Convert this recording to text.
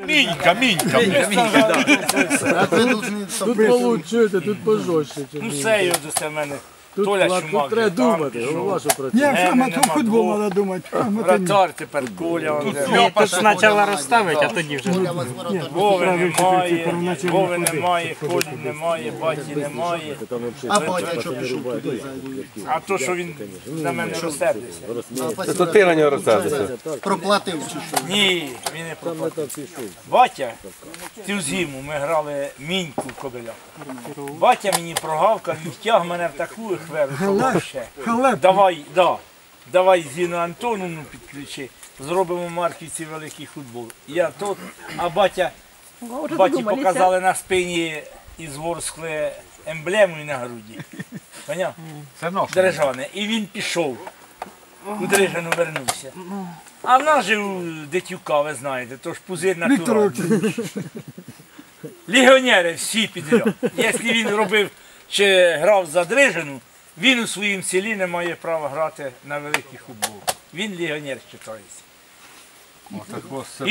Мінька, мінька. А ти должен Тут получше, тут пожорстче. Ну все його до мене. Тут, Толя Шумак тут треба там думати, пішов. голова, що працює. Ні, саме нема футбол двох. треба думати. ні. Вратар тепер Коля. он де. Тут спочатку розставити, а тоді вже. Вови немає, Вови немає, Колі немає, баті немає. А батя що пішов туди? А то, що він на мене розсердився. То ти на нього розсадишся. Проплатив чи що? Ні, він не проплатив. Батя, цю зиму ми грали міньку в кобиля. Батя мені прогавкав і втяг мене в таку хверу, що Давай, да, давай Зіну Антоновну підключи, зробимо Марківці великий футбол. Я тут, а батя, баті показали на спині із Ворскли емблему на груді. Поняв? Держане. І він пішов. У Дрижану вернувся. А в нас же у Дитюка, ви знаєте, то ж пузир натуральний. Легіонери всі підряд. Якщо він робив чи грав за Дрижину, він у своїм селі не має права грати на великий футбол. Він легіонер вважається. Отак ось це